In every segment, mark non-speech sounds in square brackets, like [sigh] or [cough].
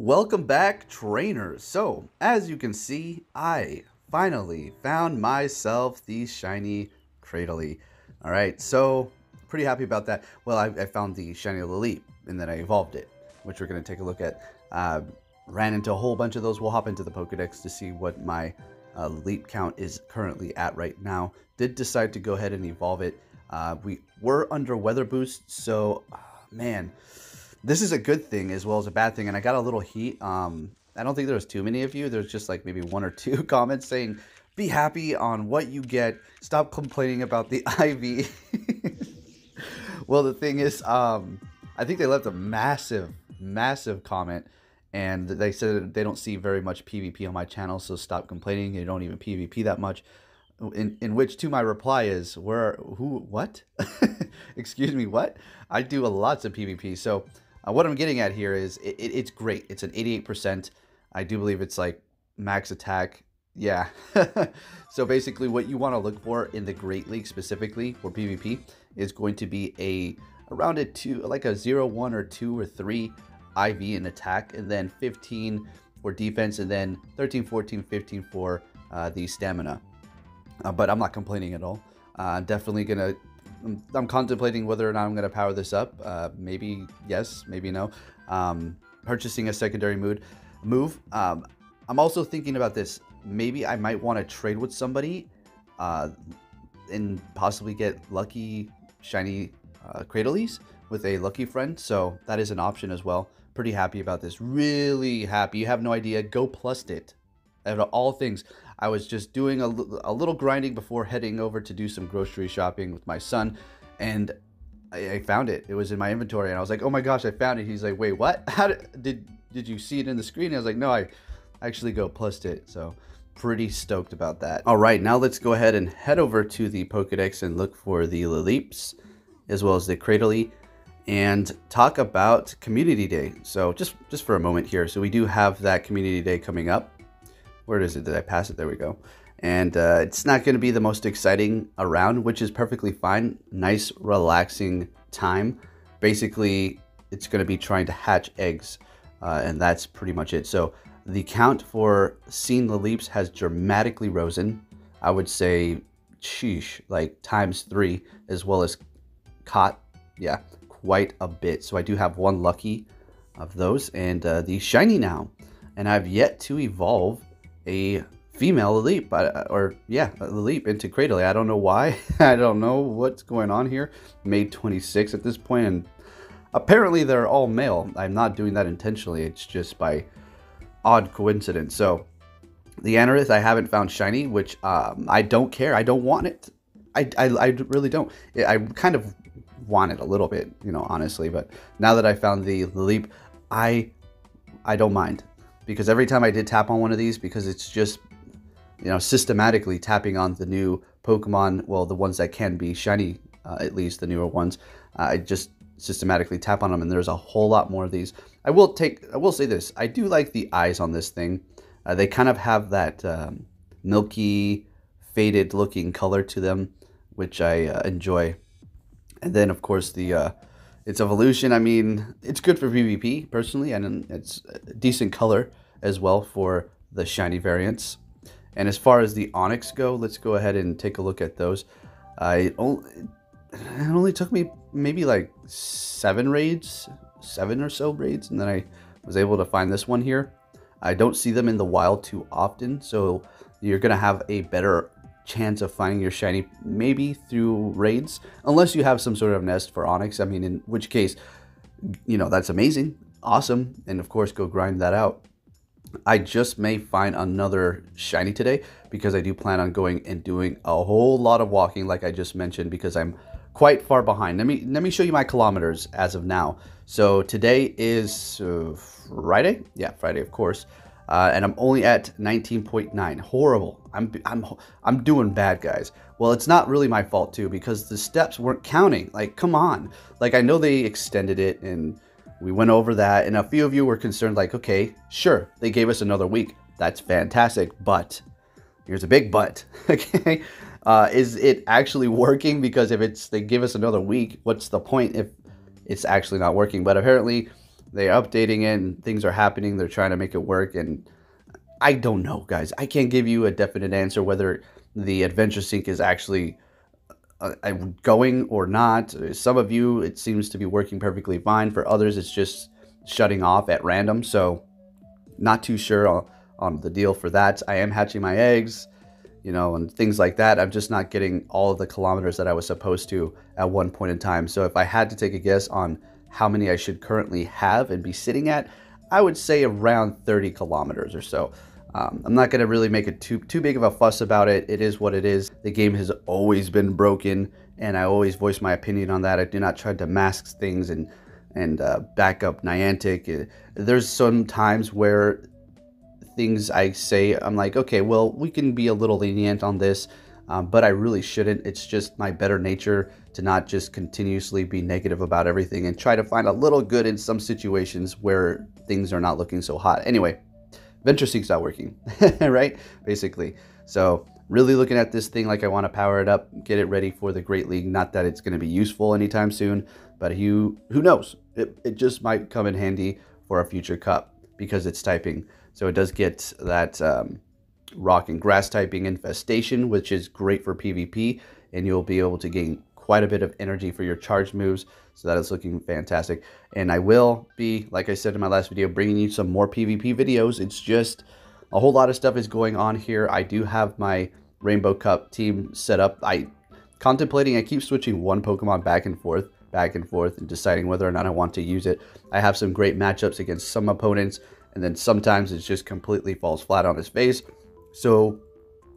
Welcome back, trainers. So, as you can see, I finally found myself the shiny Cradily. All right, so pretty happy about that. Well, I, I found the shiny Lileep, and then I evolved it, which we're going to take a look at. Uh, ran into a whole bunch of those. We'll hop into the Pokedex to see what my uh, leap count is currently at right now. Did decide to go ahead and evolve it. Uh, we were under weather boost, so uh, man, this is a good thing as well as a bad thing. And I got a little heat. Um, I don't think there was too many of you. There's just like maybe one or two [laughs] comments saying, "Be happy on what you get. Stop complaining about the [laughs] IV." well, the thing is, um, I think they left a massive, massive comment and they said they don't see very much PvP on my channel, so stop complaining. You don't even PvP that much. In in which to my reply is where who what? [laughs] Excuse me, what? I do a lots of PvP. So uh, what I'm getting at here is it, it, it's great. It's an 88%. I do believe it's like max attack. Yeah. [laughs] so basically, what you want to look for in the Great League specifically for PvP is going to be a around a two, like a zero, one, or two, or three IV in attack, and then 15 for defense, and then 13, 14, 15 for uh, the stamina. Uh, but I'm not complaining at all. Uh, I'm definitely gonna. I'm, contemplating whether or not I'm gonna power this up. Uh, maybe yes, maybe no. Um, purchasing a secondary mood move. Um, I'm also thinking about this. Maybe I might want to trade with somebody, uh, and possibly get lucky shiny uh, Cradilies with a lucky friend. So that is an option as well pretty happy about this. Really happy. You have no idea. Go plus it. Out of all things, I was just doing a, a little grinding before heading over to do some grocery shopping with my son, and I, I, found it. It was in my inventory, and I was like, "Oh my gosh, I found it!" He's like, "Wait, what? [laughs] How did did, did you see it in the screen?" And I was like, "No, I actually go plus it." So pretty stoked about that. All right, now let's go ahead and head over to the Pokedex and look for the Lileeps, as well as the Cradily and talk about Community Day. So just just for a moment here. So we do have that Community Day coming up. Where is it? Did I pass it? There we go. And uh, it's not going to be the most exciting around, which is perfectly fine. Nice, relaxing time. Basically, it's going to be trying to hatch eggs, uh, and that's pretty much it. So the count for seen Lileeps has dramatically risen. I would say, sheesh, like times three, as well as caught. Yeah, quite a bit. So I do have one lucky of those and uh, the shiny now. And I've yet to evolve a female leap uh, or yeah, leap into Cradily. I don't know why. [laughs] I don't know what's going on here. May 26 at this point and apparently they're all male. I'm not doing that intentionally. It's just by odd coincidence. So the Anorith I haven't found shiny, which um, I don't care. I don't want it. I, I, I really don't. I kind of want it a little bit, you know, honestly. But now that I found the leap, I I don't mind because every time I did tap on one of these, because it's just you know systematically tapping on the new Pokemon, well, the ones that can be shiny, uh, at least the newer ones. Uh, I just systematically tap on them, and there's a whole lot more of these. I will take, I will say this: I do like the eyes on this thing. Uh, they kind of have that um, milky, faded looking color to them, which I uh, enjoy. And then, of course, the uh, its evolution. I mean, it's good for PvP personally, and it's decent color as well for the shiny variants. And as far as the Onix go, let's go ahead and take a look at those. I only, it only took me maybe like seven raids, seven or so raids, and then I was able to find this one here. I don't see them in the wild too often, so you're gonna have a better chance of finding your shiny maybe through raids, unless you have some sort of nest for Onix. I mean, in which case, you know, that's amazing, awesome, and of course, go grind that out. I just may find another shiny today because I do plan on going and doing a whole lot of walking, like I just mentioned, because I'm quite far behind. Let me let me show you my kilometers as of now. So today is uh, Friday, yeah, Friday, of course uh, and I'm only at 19.9. Horrible. I'm I'm I'm doing bad, guys. Well, it's not really my fault too because the steps weren't counting. Like, come on. Like, I know they extended it and we went over that, and a few of you were concerned. Like, okay, sure, they gave us another week. That's fantastic, but here's a big but. [laughs] okay, uh, is it actually working? Because if it's they give us another week, what's the point if it's actually not working? But apparently they're updating it and things are happening. They're trying to make it work. And I don't know, guys. I can't give you a definite answer whether the Adventure Sync is actually uh, uh, going or not. Some of you, it seems to be working perfectly fine. For others, it's just shutting off at random. So, not too sure on, on the deal for that. I am hatching my eggs, you know, and things like that. I'm just not getting all of the kilometers that I was supposed to at one point in time. So, if I had to take a guess on how many I should currently have and be sitting at, I would say around 30 kilometers or so. Um, I'm not going to really make it too too big of a fuss about it. It is what it is. The game has always been broken, and I always voice my opinion on that. I do not try to mask things and and uh, back up Niantic. Uh, there's some times where things I say, I'm like, okay, well, we can be a little lenient on this, um, but I really shouldn't. It's just my better nature to not just continuously be negative about everything and try to find a little good in some situations where things are not looking so hot. Anyway, Venture Sync's not working, [laughs] right? Basically. So really looking at this thing like I want to power it up, get it ready for the Great League. Not that it's going to be useful anytime soon, but who, who knows? It, it just might come in handy for a future cup because it's typing. So it does get that um, rock and grass typing infestation, which is great for PvP, and you'll be able to gain quite a bit of energy for your charge moves. So that is looking fantastic. And I will be, like I said in my last video, bringing you some more PvP videos. It's just a whole lot of stuff is going on here. I do have my Rainbow Cup team set up. I contemplating, I keep switching one Pokemon back and forth, back and forth, and deciding whether or not I want to use it. I have some great matchups against some opponents, and then sometimes it just completely falls flat on his face. So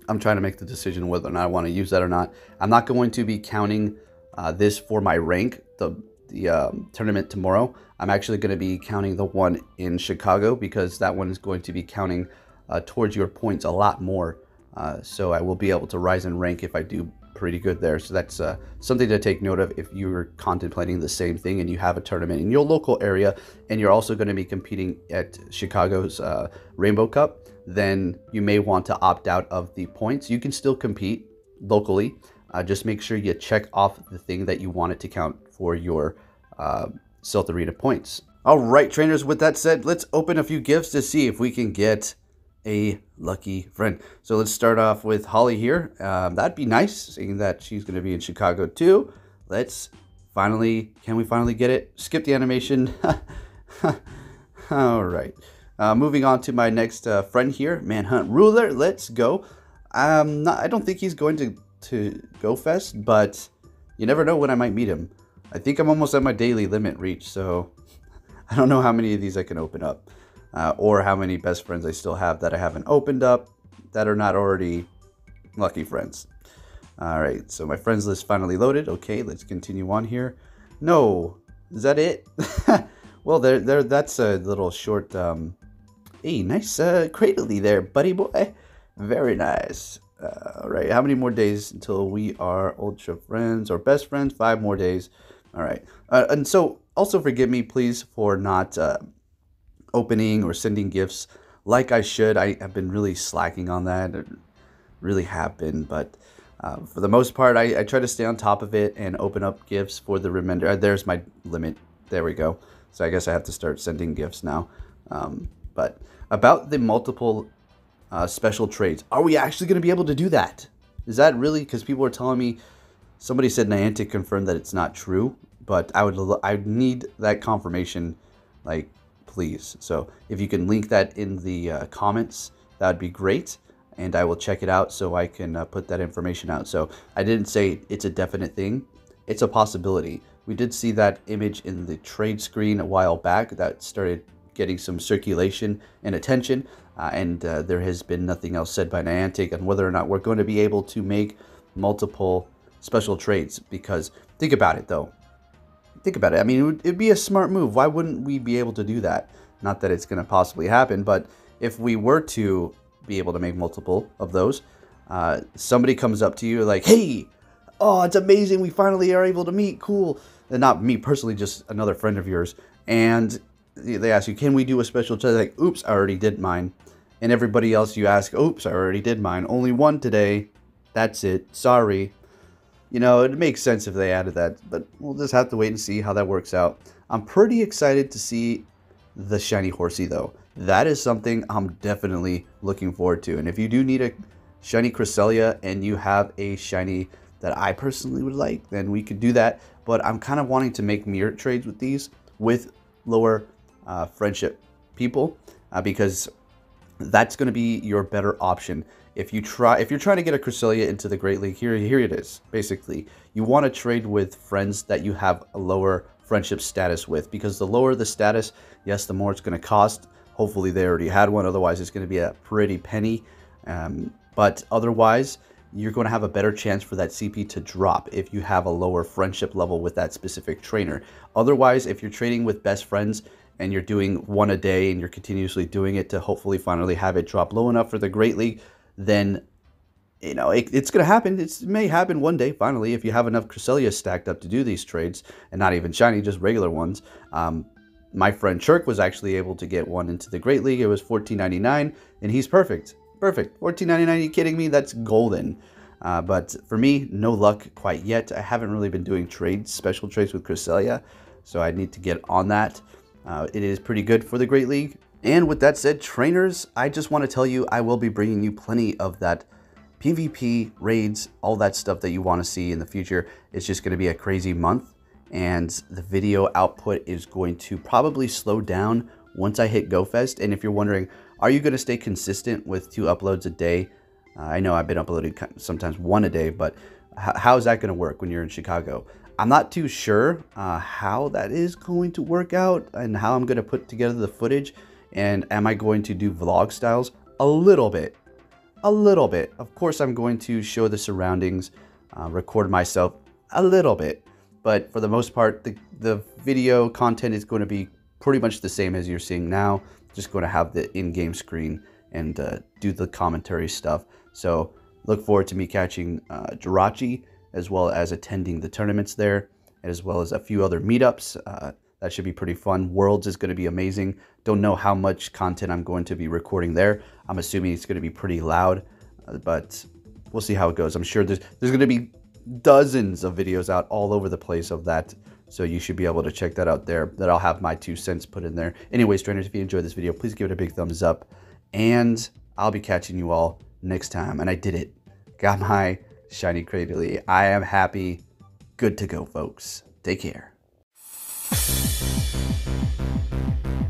I'm trying to make the decision whether or not I want to use that or not. I'm not going to be counting uh, this for my rank, the, the um, tournament tomorrow. I'm actually going to be counting the one in Chicago because that one is going to be counting uh, towards your points a lot more. Uh, so I will be able to rise in rank if I do pretty good there. So that's uh, something to take note of if you're contemplating the same thing and you have a tournament in your local area and you're also going to be competing at Chicago's uh, Rainbow Cup then you may want to opt out of the points. You can still compete locally. Uh, just make sure you check off the thing that you want it to count for your uh, Silph Arena points. All right, trainers, with that said, let's open a few gifts to see if we can get a lucky friend. So let's start off with Holly here. Um, that'd be nice, seeing that she's going to be in Chicago too. Let's finally, can we finally get it? Skip the animation. [laughs] All right. Uh, moving on to my next uh, friend here, Manhunt Ruler. Let's go. Um, not, I don't think he's going to, to Go Fest, but you never know when I might meet him. I think I'm almost at my daily limit reach, so [laughs] I don't know how many of these I can open up. Uh, or how many best friends I still have that I haven't opened up that are not already lucky friends. All right, so my friends list finally loaded. Okay, let's continue on here. No, is that it? [laughs] well, there, there. That's a little short um, Hey, nice uh, there, buddy boy. Very nice. Uh, all right, how many more days until we are ultra friends or best friends? Five more days. All right. Uh, and so also forgive me, please, for not uh, opening or sending gifts like I should. I have been really slacking on that. I really have been, but uh, for the most part, I, I, try to stay on top of it and open up gifts for the remainder. Uh, there's my limit. There we go. So I guess I have to start sending gifts now. Um, but about the multiple uh, special trades, are we actually going to be able to do that? Is that really? Because people are telling me, somebody said Niantic confirmed that it's not true, but I would I need that confirmation, like please. So if you can link that in the uh, comments, that would be great, and I will check it out so I can uh, put that information out. So I didn't say it's a definite thing; it's a possibility. We did see that image in the trade screen a while back that started getting some circulation and attention. Uh, and uh, there has been nothing else said by Niantic on whether or not we're going to be able to make multiple special trades. Because think about it, though. Think about it. I mean, it would it'd be a smart move. Why wouldn't we be able to do that? Not that it's going to possibly happen, but if we were to be able to make multiple of those, uh, somebody comes up to you like, "Hey, oh, it's amazing! We finally are able to meet. Cool." And not me personally, just another friend of yours, and they ask you, can we do a special test? Like, oops, I already did mine. And everybody else you ask, oops, I already did mine. Only one today. That's it. Sorry. You know, it makes sense if they added that, but we'll just have to wait and see how that works out. I'm pretty excited to see the shiny Horsea though. That is something I'm definitely looking forward to. And if you do need a shiny Cresselia and you have a shiny that I personally would like, then we could do that. But I'm kind of wanting to make mirror trades with these with lower uh, friendship people uh, because that's going to be your better option. If you try, if you're trying to get a Cresselia into the Great League, here, here it is. Basically, you want to trade with friends that you have a lower friendship status with, because the lower the status, yes, the more it's going to cost. Hopefully, they already had one. Otherwise, it's going to be a pretty penny. Um, but otherwise, you're going to have a better chance for that CP to drop if you have a lower friendship level with that specific trainer. Otherwise, if you're trading with best friends and you're doing one a day and you're continuously doing it to hopefully finally have it drop low enough for the Great League, then you know it, it's going to happen. It's, it may happen one day finally if you have enough Cresselia stacked up to do these trades and not even shiny, just regular ones. Um, my friend Chirk was actually able to get one into the Great League. It was $14.99 and he's perfect. Perfect. $14.99, are you kidding me? That's golden. Uh, but for me, no luck quite yet. I haven't really been doing trades, special trades with Cresselia, so I need to get on that. Uh, it is pretty good for the Great League. And with that said, trainers, I just want to tell you I will be bringing you plenty of that PvP, raids, all that stuff that you want to see in the future. It's just going to be a crazy month, and the video output is going to probably slow down once I hit GoFest. And if you're wondering, are you going to stay consistent with two uploads a day? Uh, I know I've been uploading sometimes one a day, but how is that going to work when you're in Chicago? I'm not too sure uh, how that is going to work out and how I'm going to put together the footage. And am I going to do vlog styles? A little bit. A little bit. Of course, I'm going to show the surroundings, uh, record myself a little bit. But for the most part, the, the video content is going to be pretty much the same as you're seeing now. Just going to have the in-game screen and uh, do the commentary stuff. So look forward to me catching uh, Jirachi as well as attending the tournaments there, as well as a few other meetups. Uh, that should be pretty fun. Worlds is going to be amazing. Don't know how much content I'm going to be recording there. I'm assuming it's going to be pretty loud, uh, but we'll see how it goes. I'm sure there's there's going to be dozens of videos out all over the place of that. So you should be able to check that out there. That I'll have my two cents put in there. Anyways, trainers, if you enjoyed this video, please give it a big thumbs up. And I'll be catching you all next time. And I did it. Got my shiny Cradily. I am happy. Good to go, folks. Take care. Thank you.